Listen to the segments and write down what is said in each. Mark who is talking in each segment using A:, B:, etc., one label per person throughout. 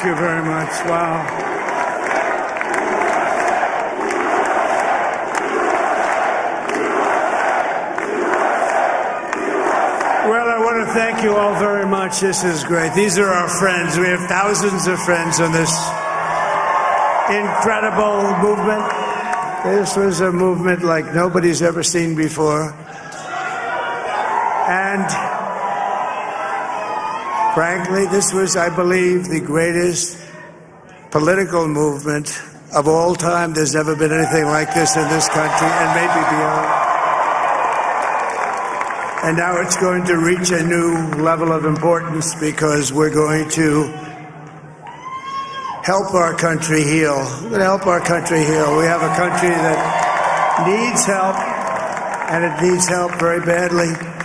A: Thank you very much. Wow. Well, I want to thank you all very much. This is great. These are our friends. We have thousands of friends on this incredible movement. This was a movement like nobody's ever seen before. And frankly, this was, I believe, the greatest political movement of all time. There's never been anything like this in this country and maybe beyond. And now it's going to reach a new level of importance because we're going to help our country heal. We're going to help our country heal. We have a country that needs help, and it needs help very badly.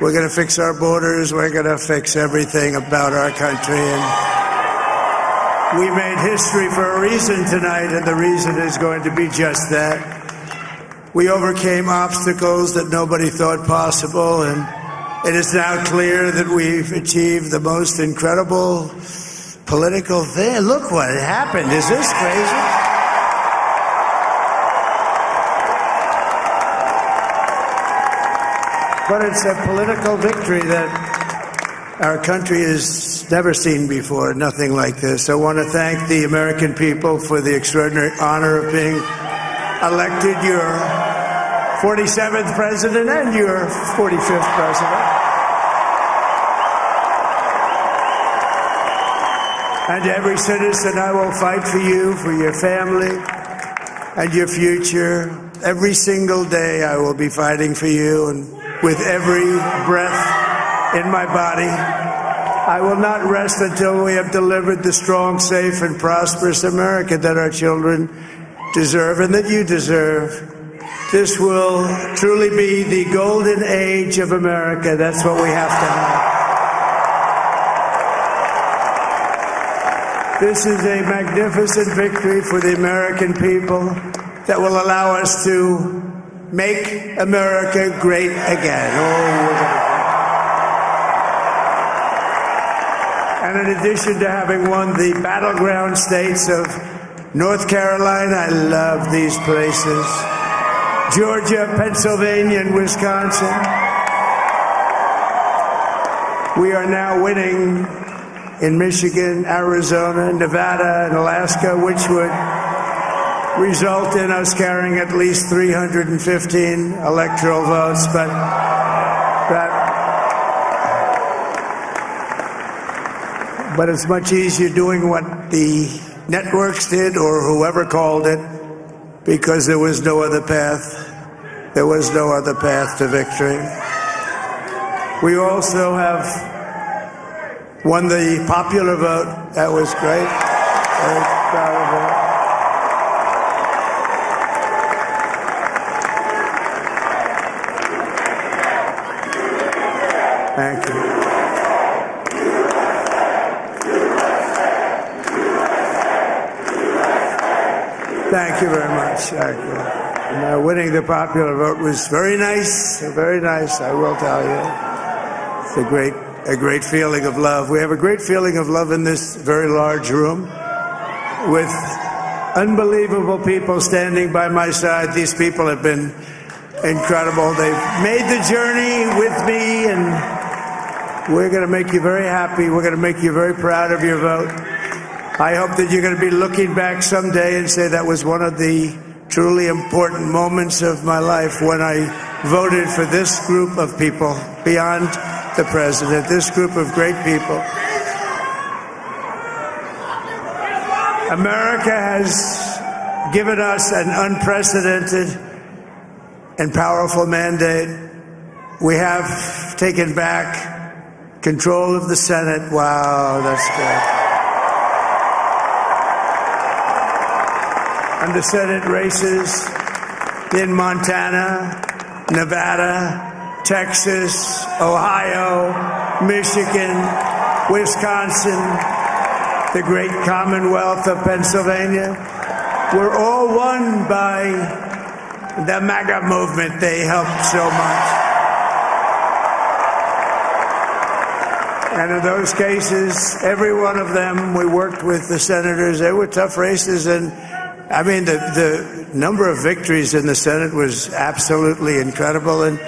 A: We're going to fix our borders. We're going to fix everything about our country. And we made history for a reason tonight, and the reason is going to be just that. We overcame obstacles that nobody thought possible, and it is now clear that we've achieved the most incredible political thing. Look what happened. Is this crazy? But it's a political victory that our country has never seen before, nothing like this. I want to thank the American people for the extraordinary honor of being elected your 47th president and your 45th president. And to every citizen, I will fight for you, for your family, and your future. Every single day, I will be fighting for you, and with every breath in my body, I will not rest until we have delivered the strong, safe, and prosperous America that our children deserve and that you deserve. This will truly be the golden age of America. That's what we have to have. This is a magnificent victory for the American people that will allow us to make America great again. Oh, and in addition to having won the battleground states of North Carolina, I love these places. Georgia, Pennsylvania, and Wisconsin. We are now winning in Michigan, Arizona, Nevada, and Alaska, which would result in us carrying at least 315 electoral votes. But that, but it's much easier doing what the networks did or whoever called it because there was no other path. There was no other path to victory. We also have won the popular vote. That was great. Very proud of that. Thank you. Thank you very much. Thank you. And, uh, winning the popular vote was very nice, very nice, I will tell you. It's a great, a great feeling of love. We have a great feeling of love in this very large room with unbelievable people standing by my side. These people have been incredible. They've made the journey with me, and we're going to make you very happy. We're going to make you very proud of your vote. I hope that you're going to be looking back someday and say that was one of the truly important moments of my life when I voted for this group of people beyond the president, this group of great people. America has given us an unprecedented and powerful mandate. We have taken back control of the Senate. Wow, that's good. And the Senate races in Montana, Nevada, Texas, Ohio, Michigan, Wisconsin, the great Commonwealth of Pennsylvania were all won by the MAGA movement. They helped so much. And in those cases, every one of them, we worked with the senators. They were tough races. And I mean, the, the number of victories in the Senate was absolutely incredible. And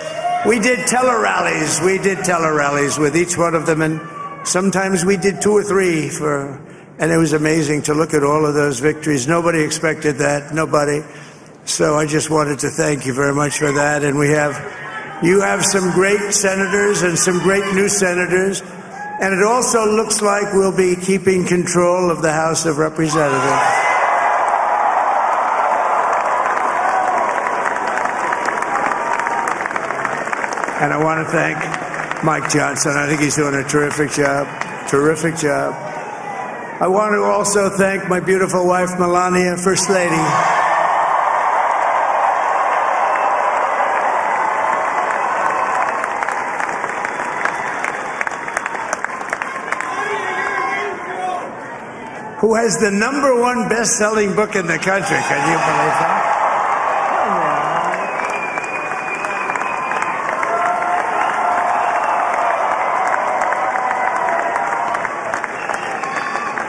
A: we did tele rallies. We did tele rallies with each one of them. And sometimes we did two or three for, and it was amazing to look at all of those victories. Nobody expected that. Nobody. So I just wanted to thank you very much for that. And we have, you have some great senators and some great new senators. And it also looks like we'll be keeping control of the House of Representatives. And I want to thank Mike Johnson. I think he's doing a terrific job. Terrific job. I want to also thank my beautiful wife, Melania, First Lady. Who has the number one best selling book in the country. Can you believe that?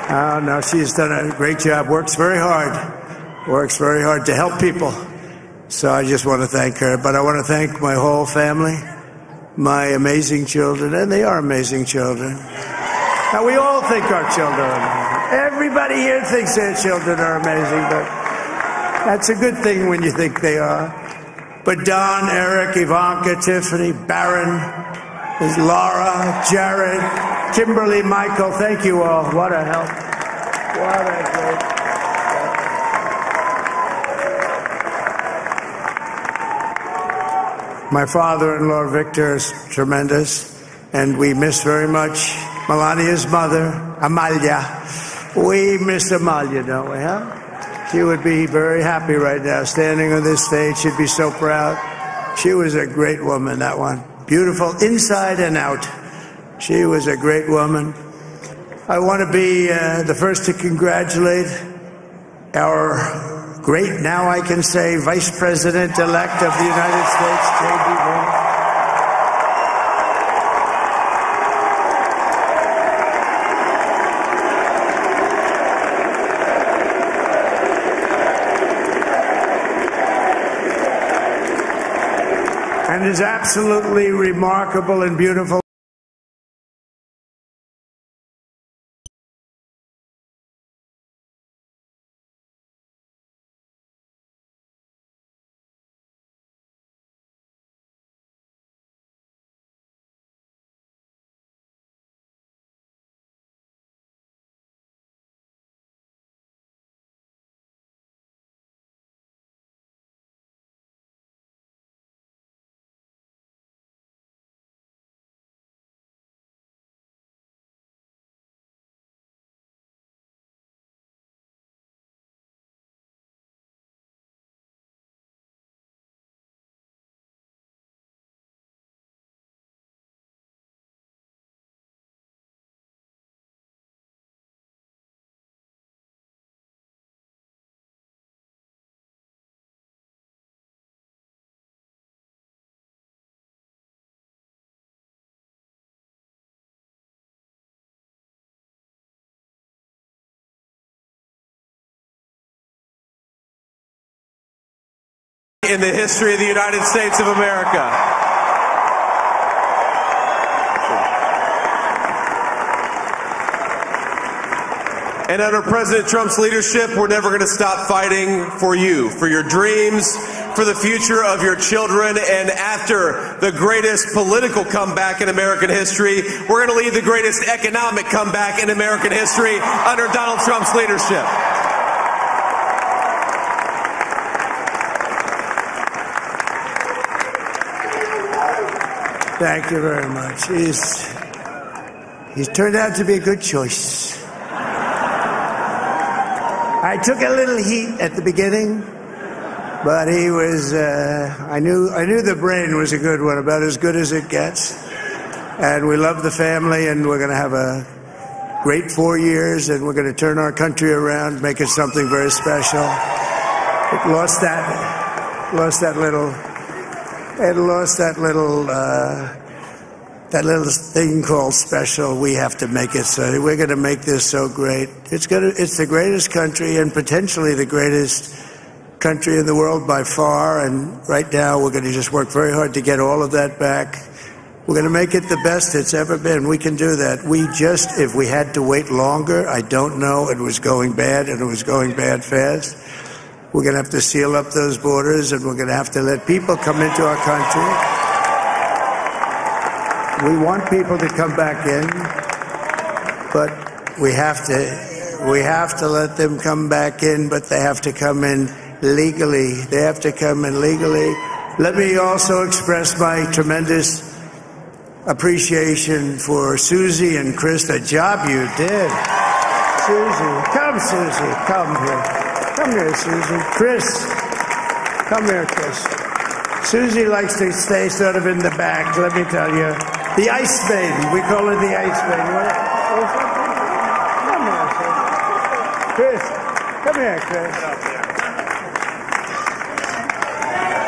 A: Oh, oh, no, she's done a great job. Works very hard. Works very hard to help people. So I just want to thank her. But I want to thank my whole family, my amazing children, and they are amazing children. Now, we all think our children. Everybody here thinks their children are amazing, but that's a good thing when you think they are. But Don, Eric, Ivanka, Tiffany, Barron, Laura, Jared, Kimberly, Michael, thank you all. What a help. What a great. My father in law, Victor, is tremendous, and we miss very much Melania's mother, Amalia. We miss Amalia, don't we, huh? She would be very happy right now standing on this stage. She'd be so proud. She was a great woman, that one. Beautiful inside and out. She was a great woman. I want to be uh, the first to congratulate our great, now I can say, Vice President elect of the United States, J.D. Vance. And is absolutely remarkable and beautiful.
B: In the history of the United States of America. And under President Trump's leadership, we're never going to stop fighting for you, for your dreams, for the future of your children. And after the greatest political comeback in American history, we're going to lead the greatest economic comeback in American history under Donald Trump's leadership.
A: Thank you very much. He's, he's turned out to be a good choice. I took a little heat at the beginning, but he was, uh, I knew, I knew the brain was a good one, about as good as it gets. And we love the family, and we're going to have a great four years, and we're going to turn our country around, make it something very special. It lost that, lost that little it lost that little uh, that little thing called special, we have to make it so. We're going to make this so great. It's going to, it's the greatest country and potentially the greatest country in the world by far. And right now, we're going to just work very hard to get all of that back. We're going to make it the best it's ever been. We can do that. We just, if we had to wait longer, I don't know. It was going bad and it was going bad fast. We're going to have to seal up those borders and we're going to have to let people come into our country. We want people to come back in, but we have to we have to let them come back in, but they have to come in legally. They have to come in legally. Let me also express my tremendous appreciation for Susie and Chris, the job you did. Susie, come, Susie, come here. Come here, Susie. Chris, come here, Chris. Susie likes to stay sort of in the back, let me tell you. The ice maiden. We call her the ice maiden. What, oh, come here, Chris. Come here, Chris.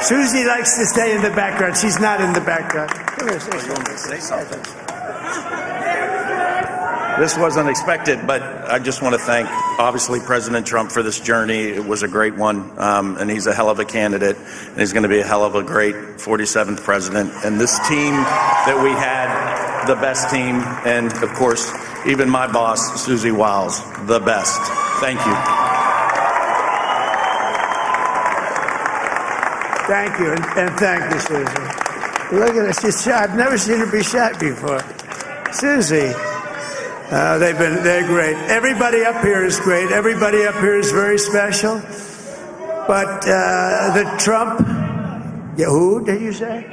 A: Susie likes to stay in the background. She's not in the background. Come here, something.
C: This wasn't expected, but I just want to thank, obviously, President Trump for this journey. It was a great one, um, and he's a hell of a candidate, and he's going to be a hell of a great 47th president. And this team that we had, the best team, and of course, even my boss, Susie Wiles, the best. Thank you.
A: Thank you, and, and thank you, Susie. Look at this. She's. I've never seen her be shot before. Susie. Uh, they've been, they're great. Everybody up here is great. Everybody up here is very special. But uh, the Trump, yeah, who did you say?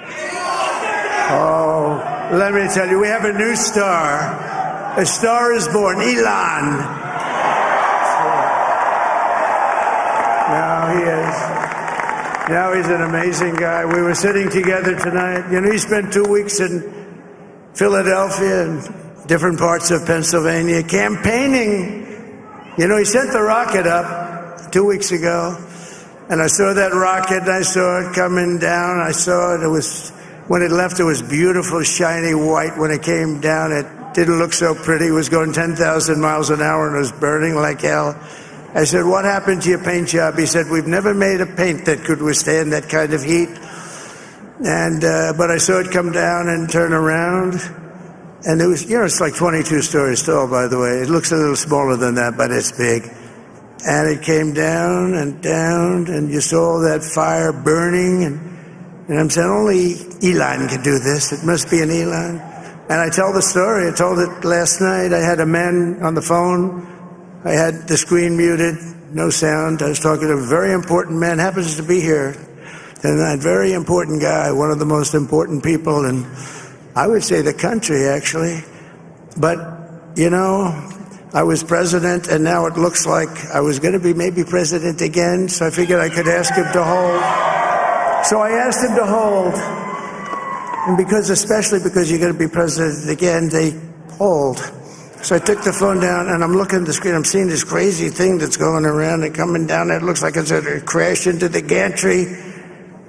A: Oh, let me tell you, we have a new star. A star is born, Elon. Now he is. Now he's an amazing guy. We were sitting together tonight. You know, he spent two weeks in Philadelphia and different parts of Pennsylvania campaigning. You know, he sent the rocket up two weeks ago, and I saw that rocket, and I saw it coming down. I saw it. It was, when it left, it was beautiful, shiny white. When it came down, it didn't look so pretty. It was going 10,000 miles an hour and it was burning like hell. I said, What happened to your paint job? He said, We've never made a paint that could withstand that kind of heat. And, uh, but I saw it come down and turn around. And it was, you know, it's like 22 stories tall, by the way. It looks a little smaller than that, but it's big. And it came down and down, and you saw that fire burning. And, and I'm saying, only Elon can do this. It must be an Elon. And I tell the story. I told it last night. I had a man on the phone. I had the screen muted, no sound. I was talking to a very important man, happens to be here. And a very important guy, one of the most important people. And I would say the country, actually. But, you know, I was president, and now it looks like I was going to be maybe president again, so I figured I could ask him to hold. So I asked him to hold. And because, especially because you're going to be president again, they hold. So I took the phone down and I'm looking at the screen. I'm seeing this crazy thing that's going around and coming down. It looks like it's going to crash into the gantry.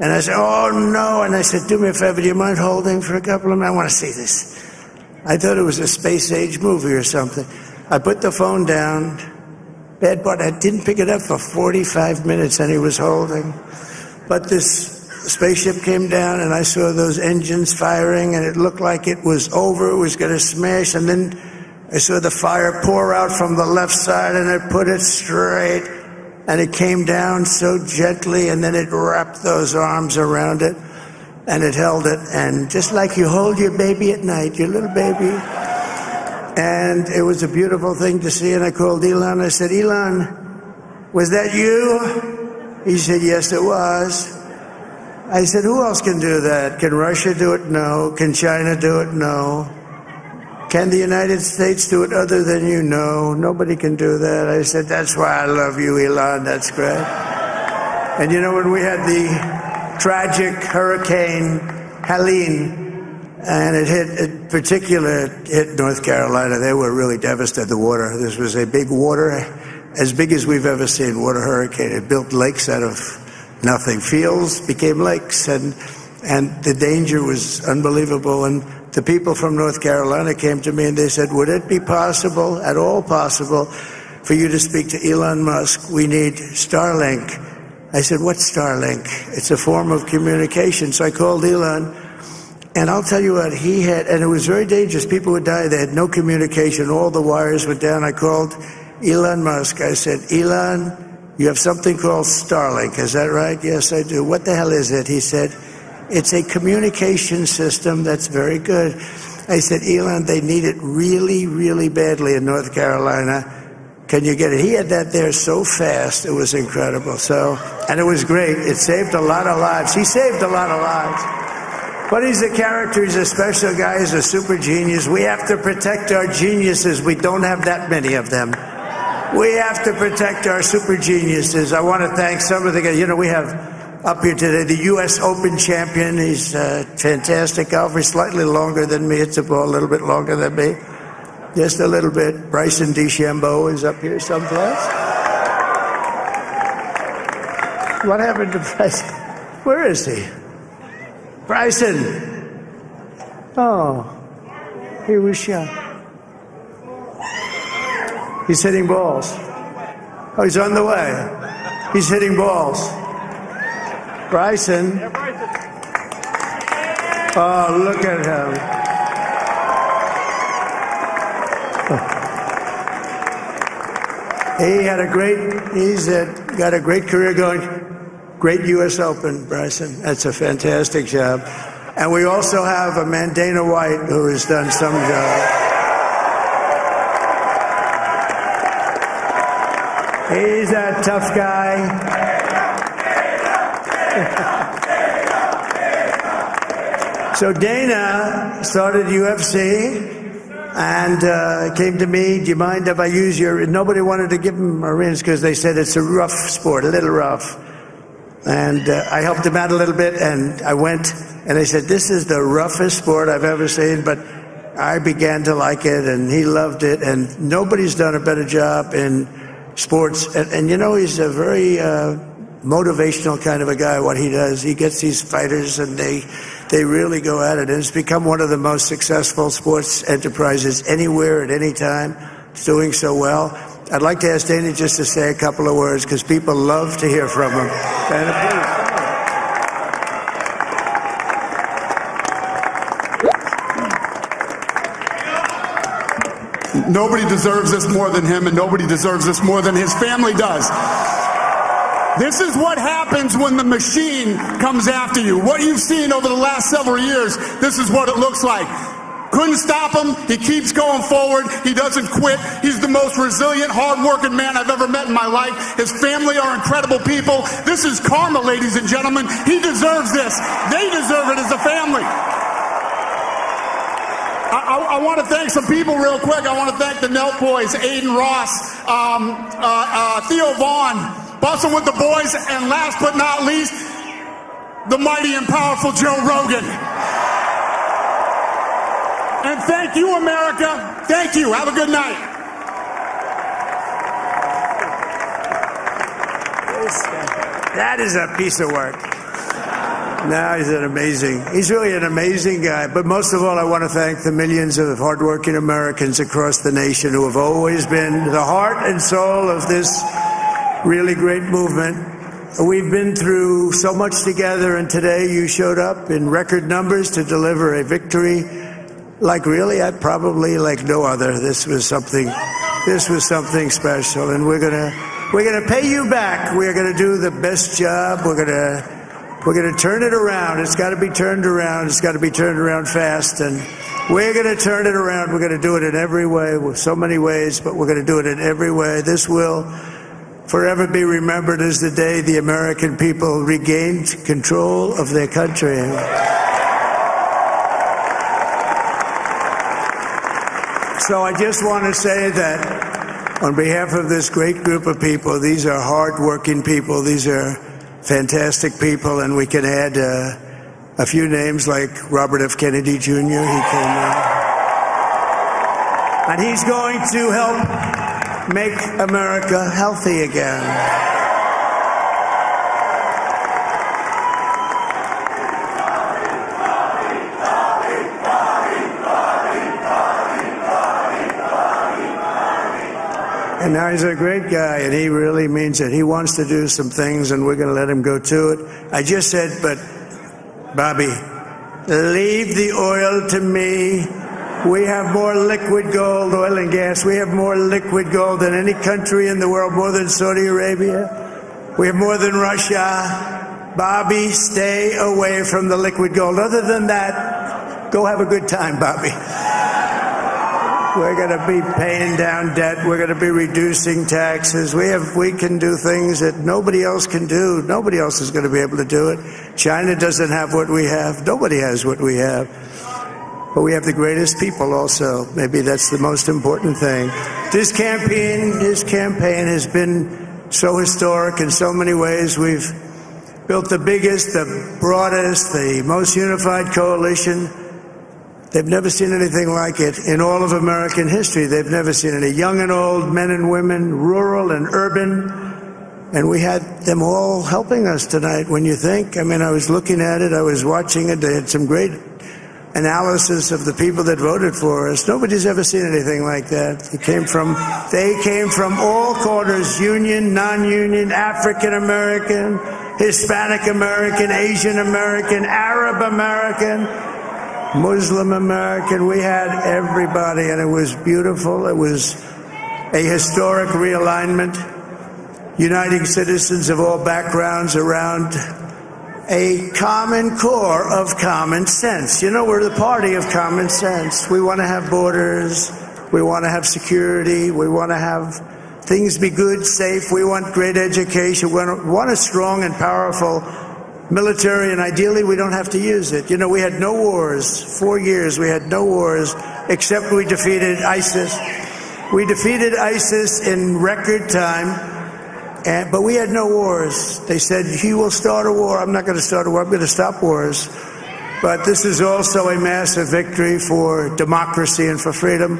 A: And I said, Oh no. And I said, Do me a favor, do you mind holding for a couple of minutes? I want to see this. I thought it was a space age movie or something. I put the phone down. Bad part, I didn't pick it up for 45 minutes and he was holding. But this spaceship came down and I saw those engines firing and it looked like it was over, it was going to smash. And then I saw the fire pour out from the left side and it put it straight and it came down so gently and then it wrapped those arms around it and it held it. And just like you hold your baby at night your little baby. And it was a beautiful thing to see. And i called elon. I said elon was that you? He said yes it was. I said who else can do that? Can russia do it? No. Can china do it? No can the United States do it other than you? No, nobody can do that. I said, That's why I love you, Elon. That's great. And you know, when we had the tragic hurricane Helene, and it hit, in particular, it hit North Carolina, they were really devastated. The water, this was a big water, as big as we've ever seen, water hurricane. It built lakes out of nothing. Fields became lakes, and and the danger was unbelievable. And the people from North Carolina came to me and they said, Would it be possible, at all possible, for you to speak to Elon Musk? We need Starlink. I said, What's Starlink? It's a form of communication. So I called Elon, and I'll tell you what, he had, and it was very dangerous. People would die. They had no communication. All the wires went down. I called Elon Musk. I said, Elon, you have something called Starlink. Is that right? Yes, I do. What the hell is it? He said, It's a communication system that's very good. I said, Elon, they need it really, really badly in North Carolina. Can you get it? He had that there so fast, it was incredible. So, and it was great. It saved a lot of lives. He saved a lot of lives. But he's a character, he's a special guy, he's a super genius. We have to protect our geniuses. We don't have that many of them. We have to protect our super geniuses. I want to thank some of the guys. You know, we have up here today the U.S. Open champion. He's a fantastic golfer, slightly longer than me. It's a ball a little bit longer than me. Just a little bit. Bryson DeChambeau is up here someplace. What happened to Bryson? Where is he? Bryson. Oh, he was shot. He's hitting balls. Oh, he's on the way. He's hitting balls. Bryson. Oh, look at him. He had a great, he's got a great career going. Great U.S. Open, Bryson. That's a fantastic job. And we also have a man, Dana White, who has done some job. He's a tough guy. So Dana started UFC and uh, came to me. Do you mind if I use your? Nobody wanted to give him a rinse because they said it's a rough sport, a little rough. And uh, I helped him out a little bit, and I went and I said, "This is the roughest sport I've ever seen." But I began to like it, and he loved it. And nobody's done a better job in sports. And, and you know, he's a very uh, motivational kind of a guy. What he does, he gets these fighters, and they they really go at it. And it's become one of the most successful sports enterprises anywhere at any time. It's doing so well. I'd like to ask Danny just to say a couple of words because people love to hear from him.
D: Nobody deserves this more than him, and nobody deserves this more than his family does. This is what happens when the machine comes after you. What you've seen over the last several years, this is what it looks like. Couldn't stop him. He keeps going forward. He doesn't quit. He's the most resilient, hardworking man I've ever met in my life. His family are incredible people. This is karma, ladies and gentlemen. He deserves this. They deserve it as a family. I, I, I, want to thank some people real quick. I want to thank the Nelk boys, Adin Ross, um, uh, uh, Theo Von, Bussin' with the boys, and last but not least, the mighty and powerful Joe Rogan. And thank you, America. Thank you. Have a good night.
A: That is a piece of work. Now he's an amazing, he's really an amazing guy. But most of all, I want to thank the millions of hardworking Americans across the nation who have always been the heart and soul of this really great movement. We've been through so much together, and today you showed up in record numbers to deliver a victory like really, I probably like no other. This was something, this was something special, and we're gonna, we're gonna pay you back. We're gonna do the best job. We're gonna, we're gonna turn it around. It's got to be turned around. It's got to be turned around fast, and we're gonna turn it around. We're gonna do it in every way, with so many ways, but we're gonna do it in every way. This will forever be remembered as the day the American people regained control of their country. So I just want to say that on behalf of this great group of people, these are hardworking people, these are fantastic people, and we can add uh, a few names like Robert F. Kennedy Jr. He came in. And he's going to help Make America healthy again. And now he's a great guy, and he really means it. He wants to do some things, and we're going to let him go to it. I just said, but Bobby, leave the oil to me. We have more liquid gold, oil and gas. We have more liquid gold than any country in the world, more than Saudi Arabia. We have more than Russia. Bobby, stay away from the liquid gold. Other than that, go have a good time, Bobby. We're going to be paying down debt. We're going to be reducing taxes. We have, we can do things that nobody else can do. Nobody else is going to be able to do it. China doesn't have what we have. Nobody has what we have. But we have the greatest people also. Maybe that's the most important thing. This campaign, this campaign has been so historic in so many ways. We've built the biggest, the broadest, the most unified coalition They've never seen anything like it in all of American history. They've never seen any young and old, men and women, rural and urban. And we had them all helping us tonight. When you think, I mean, I was looking at it, I was watching it. They had some great analysis of the people that voted for us. Nobody's ever seen anything like that. They came from, they came from all quarters, union, non-union, African American, Hispanic American, Asian American, Arab American, Muslim American. We had everybody, and it was beautiful. It was a historic realignment, uniting citizens of all backgrounds around a common core of common sense. You know, we're the party of common sense. We want to have borders. We want to have security. We want to have things be good, safe. We want great education. We want a strong and powerful military, and ideally we don't have to use it. You know, we had no wars. Four years we had no wars, except we defeated ISIS. We defeated ISIS in record time, and, but we had no wars. They said, he will start a war. I'm not going to start a war. I'm going to stop wars. But this is also a massive victory for democracy and for freedom.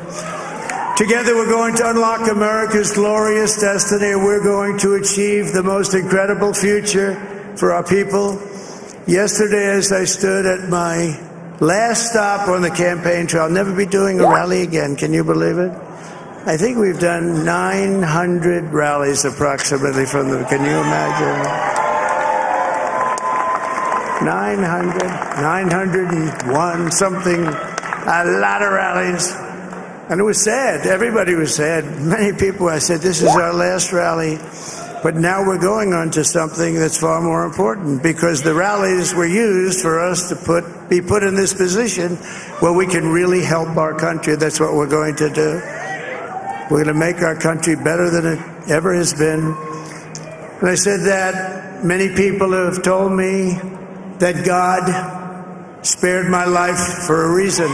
A: Together, we're going to unlock America's glorious destiny. We're going to achieve the most incredible future for our people. Yesterday, as I stood at my last stop on the campaign trail, I'll never be doing a rally again. Can you believe it? I think we've done 900 rallies approximately from the. Can you imagine? 900, 901, something, a lot of rallies. And it was sad. Everybody was sad. Many people, I said, this is our last rally. But now we're going on to something that's far more important because the rallies were used for us to put, be put in this position where we can really help our country. That's what we're going to do. We're going to make our country better than it ever has been. And I said that many people have told me that God spared my life for a reason.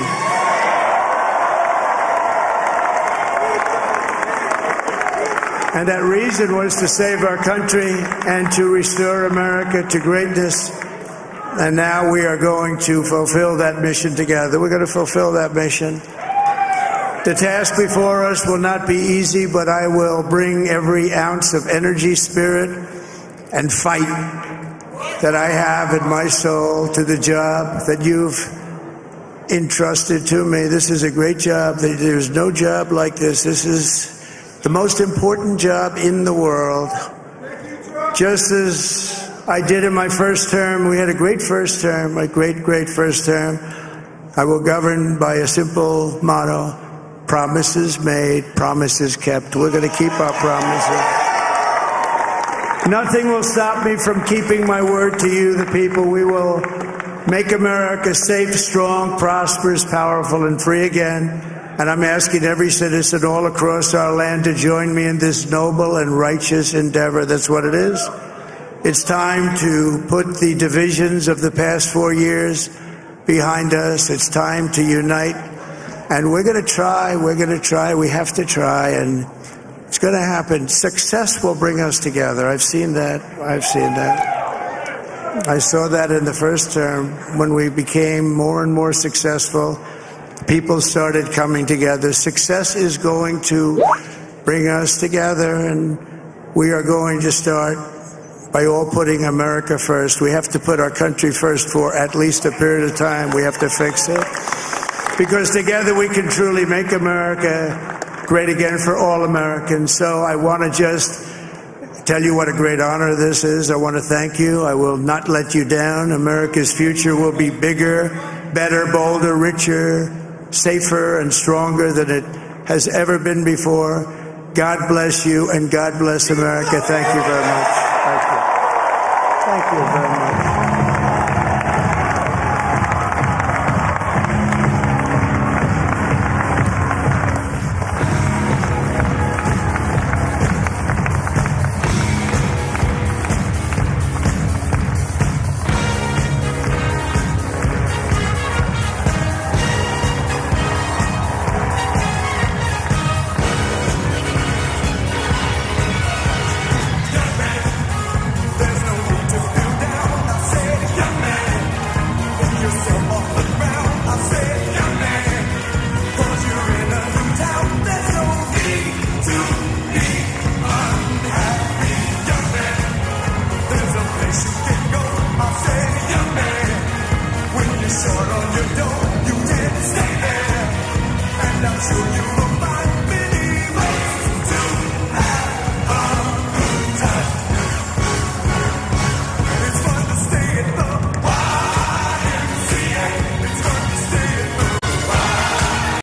A: And that reason was to save our country and to restore America to greatness. And now we are going to fulfill that mission together. We're going to fulfill that mission. The task before us will not be easy, but I will bring every ounce of energy, spirit, and fight that I have in my soul to the job that you've entrusted to me. This is a great job. There's no job like this. This is the most important job in the world. Just as I did in my first term, we had a great first term, a great, great first term. I will govern by a simple motto promises made, promises kept. We're going to keep our promises. Nothing will stop me from keeping my word to you, the people. We will make America safe, strong, prosperous, powerful, and free again. And I'm asking every citizen all across our land to join me in this noble and righteous endeavor. That's what it is. It's time to put the divisions of the past four years behind us. It's time to unite. And we're going to try. We're going to try. We have to try. And it's going to happen. Success will bring us together. I've seen that. I've seen that. I saw that in the first term when we became more and more successful people started coming together. Success is going to bring us together, and we are going to start by all putting America first. We have to put our country first for at least a period of time. We have to fix it. Because together we can truly make America great again for all Americans. So I want to just tell you what a great honor this is. I want to thank you. I will not let you down. America's future will be bigger, better, bolder, richer, safer, and stronger than it has ever been before. God bless you and God bless America. Thank you very much. Thank you. Thank you very much.